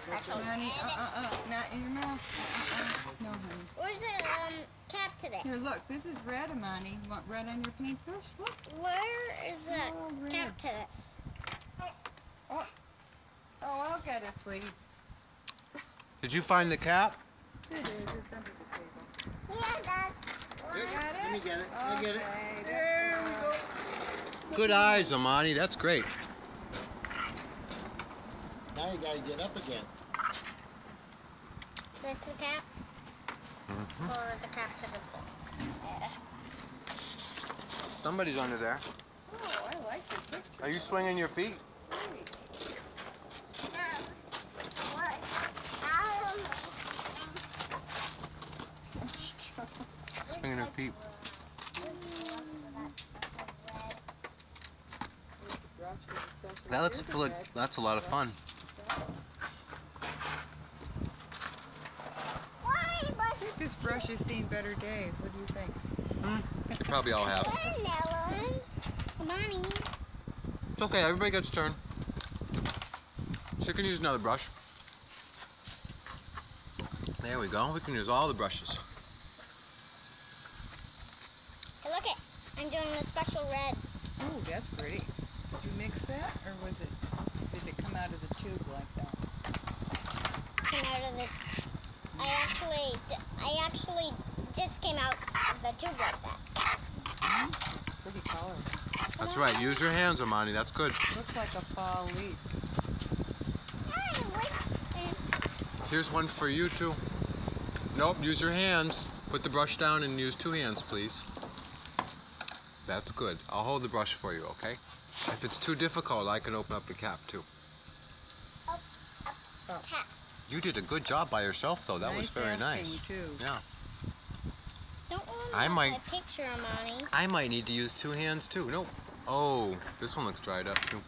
special Honey, uh, uh, uh, not in your mouth. Uh, uh, no, honey. Where's the um cap to this? Here, look, this is red, Amani. You want red on your paintbrush? Look. Where is the Oh, cap to this? Oh, oh, I'll get it, sweetie. Did you find the cap? It is. It's under the table. Yeah, Dad. Got it? Let me get it. Let me get it. Okay, There we go. Good eyes, Amani. That's great. Now you gotta get up again. This the cap? Mhm. Or the cap to the pole? Yeah. Somebody's under there. Oh, I like this picture. Are you swinging your feet? Swinging her feet. That looks like that's a lot of fun. I think this brush has seen better days. What do you think? They probably all have. Money. It's okay. Everybody gets a turn. She can use another brush. There we go. We can use all the brushes. Hey, look it. I'm doing a special red. Oh, that's pretty. Did you mix that, or was it? Did it come out of the tube like that? Came out of the. I actually, I actually just came out of the tube like that. Pretty color. That's right. Use your hands, Amani. That's good. Looks like a fall leaf. Here's one for you too. Nope. Use your hands. Put the brush down and use two hands, please. That's good. I'll hold the brush for you, okay? If it's too difficult, I can open up the cap too. Oh. Cap. You did a good job by yourself, though. That was very asking, nice. Too. Yeah. I might- picture. I might need to use two hands too. Nope. Oh, this one looks dried up too.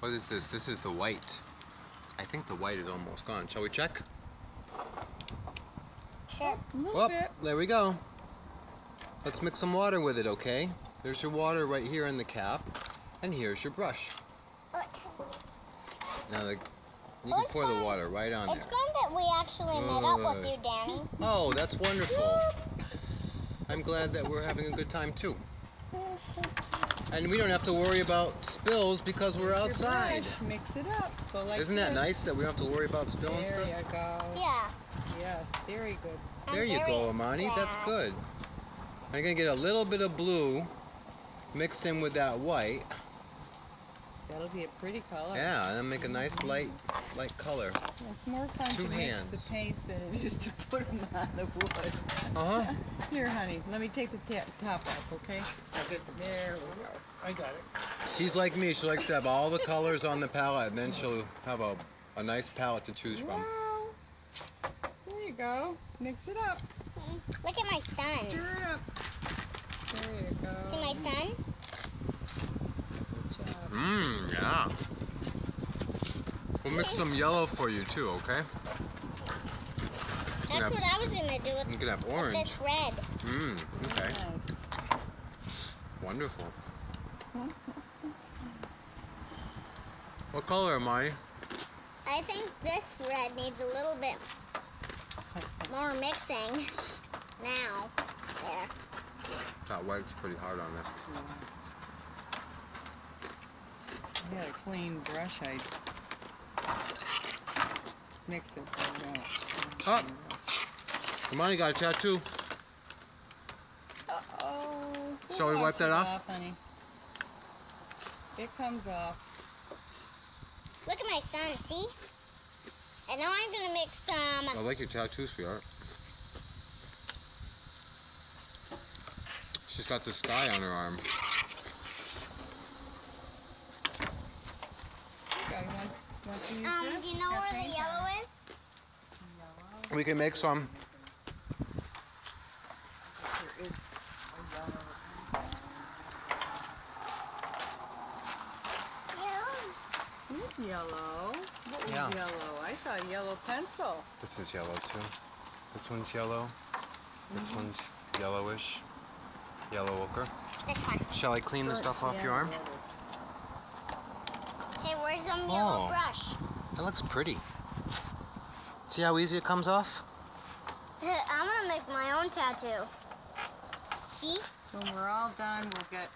What is this? This is the white. I think the white is almost gone. Shall we check? Little Well, there we go. Let's mix some water with it, okay? There's your water right here in the cap, and here's your brush. Now the, you can it's pour the water right on It's there. good that we actually met up with you, Danny. Oh, that's wonderful. I'm glad that we're having a good time too. And we don't have to worry about spills because we're Your outside. brush, Mix it up. Go like Isn't that this. nice that we don't have to worry about spilling There stuff? you go. Yeah. Yes, very good. I'm There you go, Amani. That's good. I'm gonna get a little bit of blue mixed in with that white. That'll be a pretty color. Yeah, and then make a nice light, light color. It's more fun Two to mix the paint than it is to put them on the wood. Uh huh. Here, honey, let me take the ta- top off, okay? I'll get the There we go. I got it. She's like me. She likes to have all the colors on the palette, and then she'll have a, a nice palette to choose from. Wow. There you go. Mix it up. Look at my son. Stir it up. There you go. See my son? Good job. Mmm, yeah. We'll mix some yellow for you too, okay? That's Yeah. what I was gonna do with You can have with orange. this red. Mmm, okay. Nice. Wonderful. What color am I? I think this red needs a little bit more mixing. Now, there. That white's pretty hard on this. You got a clean brush, I mix it right out. Oh. Come on, you got a tattoo. Uh-oh. Shall we wipe that it off? honey? It comes off. Look at my son, see? And now I'm gonna mix some. I like your tattoo, sweetheart. She's got the sky on her arm. Okay, you want, want to use Um, do you know where the yellow on it. is? We can make some. There is a yellow. Yellow. What was Yeah. yellow? I saw a yellow pencil. This is yellow too. This one's yellow. This one's yellowish. Yellow ochre. This one. Shall I clean the stuff off your arm? Hey, where's some yellow Oh. brush? That looks pretty. See how easy it comes off? I'm gonna make my own tattoo. See? When we're all done, we'll get